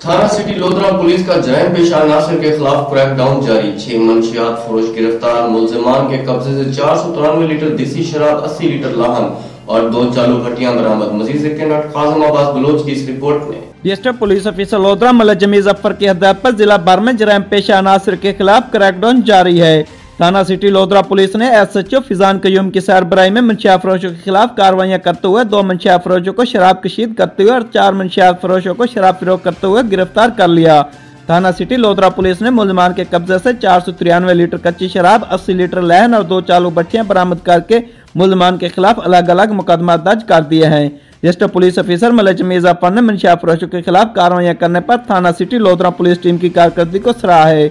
Lodhra police का jam पेशा नासिर के खिलाफ क्रैकडाउन जारी। छह मंशियात फरोश गिरफ़्तार, मुलजमान के कब्जे से चार सौ तिरानवे लीटर देसी शराब, अस्सी लीटर लाहन और दो चालू भट्टियाँ बरामद। मजीद खाजम अब्बास बलोच की इस रिपोर्ट में। डिस्ट्रिक्ट पुलिस ऑफिसर लोधरा मल जमी ज़फ़र की हदायत पर जिला बार में जराम पेशा नासिर के खिलाफ क्रैकडाउन जारी है। थाना सिटी लोधरा पुलिस ने S H O Fizan Qayyum की सरबराही में मंशिया फरोशों के खिलाफ कार्रवाइयाँ करते हुए दो मंशिया फरोशों को शराब कशीद करते हुए और चार मंशिया फरोशों को शराब फरोख करते हुए गिरफ़्तार कर लिया। थाना सिटी लोधरा पुलिस ने मुलमान के कब्जे से चार सौ तिरानवे लीटर कच्ची शराब, अस्सी लीटर लहन और दो चालू भट्टियाँ बरामद करके मुलमान के खिलाफ अलग अलग मुकदमा दर्ज कर दिए हैं। ज्येष्ठ पुलिस ऑफिसर मलच मीजा पर ने मंशिया फरोशों के खिलाफ कार्रवाई करने पर थाना सिटी लोधरा पुलिस टीम की कारकर्दगी को सराहा है।